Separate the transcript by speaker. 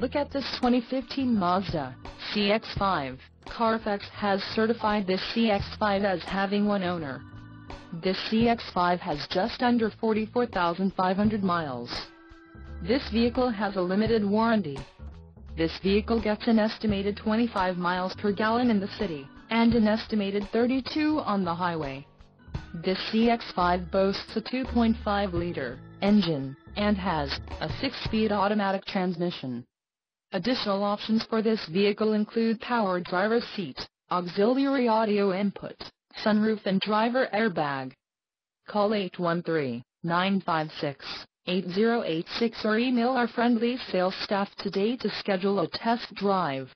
Speaker 1: Look at this 2015 Mazda CX-5. Carfax has certified this CX-5 as having one owner. This CX-5 has just under 44,500 miles. This vehicle has a limited warranty. This vehicle gets an estimated 25 miles per gallon in the city, and an estimated 32 on the highway. This CX-5 boasts a 2.5-liter engine, and has a 6-speed automatic transmission. Additional options for this vehicle include power driver seat, auxiliary audio input, sunroof and driver airbag. Call 813-956-8086 or email our friendly sales staff today to schedule a test drive.